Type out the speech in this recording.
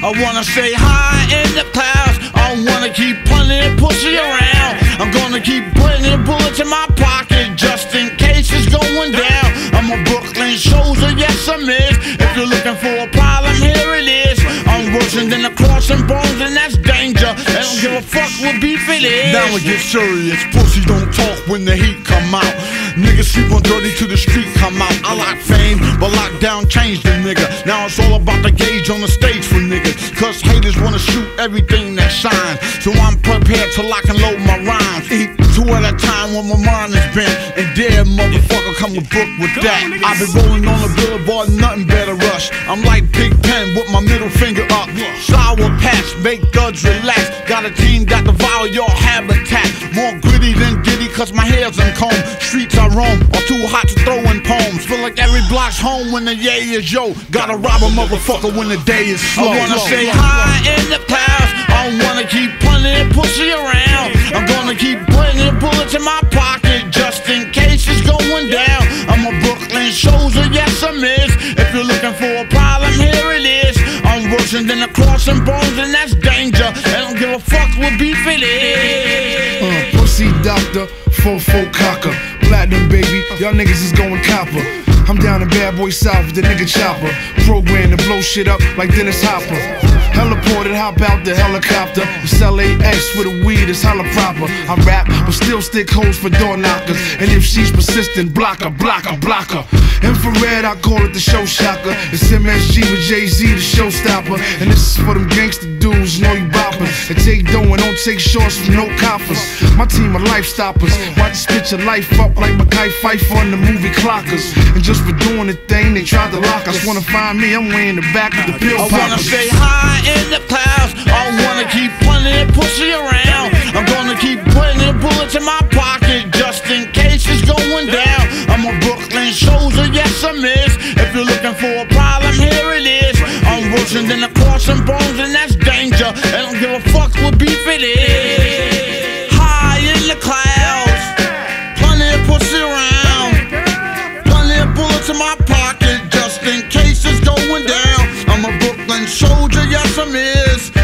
I wanna stay high in the clouds. I wanna keep punting pussy around. I'm gonna keep putting bullets in my pocket just in case it's going down. I'm a Brooklyn soldier, yes I'm is. If you're looking for a problem, here it is. I'm worse than the cross and bones, and that's danger. I don't give a fuck what beef it is. Now it get serious. Pussy don't talk when the heat come out. Niggas sleep on dirty to the street come out. I like fame, but lockdown changed the nigga. Now it's all about the gauge on the stage. Cause haters wanna shoot everything that shines. So I'm prepared to lock and load my rhymes. Eat two at a time when my mind is bent. And dead motherfucker come with book with that. I've been rolling on the billboard, nothing better rush. I'm like Big Pun with my middle finger up. Sour patch, make thugs relax. Got a team that devour your habitat. More gritty than cause my hair's uncombed. Streets I roam are too hot to throw in poems. Feel like every block's home when the yay is yo. Gotta rob a motherfucker when the day is slow. I wanna stay high in the clouds. I wanna keep punting pussy around. I'm gonna keep putting bullets in my pocket just in case it's going down. I'm a Brooklyn soldier, yes I'm is. If you're looking for a problem, here it is. I'm worse than the cross and bones, and that's danger. I don't give a fuck what beef it is. Uh, pussy doctor, fofo cocker, platinum baby, y'all niggas is going copper. I'm down in Bad Boy South with the nigga chopper, programmed to blow shit up like Dennis Hopper. Heliported, hop out the helicopter. It's LAX with a weed, it's hella proper. I rap, but still stick holes for door knockers. And if she's persistent, block her, block her, block her. Infrared, I call it the show shocker. It's MSG with Jay Z, the showstopper. And this is for them gangster dudes, know you boppers. And take dough and don't take shorts from no coppers. My team of life stoppers. Watch spit your life up like Mekhi Phifer in the movie Clockers. And just for doing the thing, they tried to lock us. Wanna find me, I'm way in the back of the pill poppers. I wanna stay high in the clouds. I'm worse than the cross and bones, and that's danger. I don't give a fuck what beef it is. High in the clouds, plenty of pussy around. Plenty of bullets in my pocket just in case it's going down. I'm a Brooklyn soldier, yes I'm here.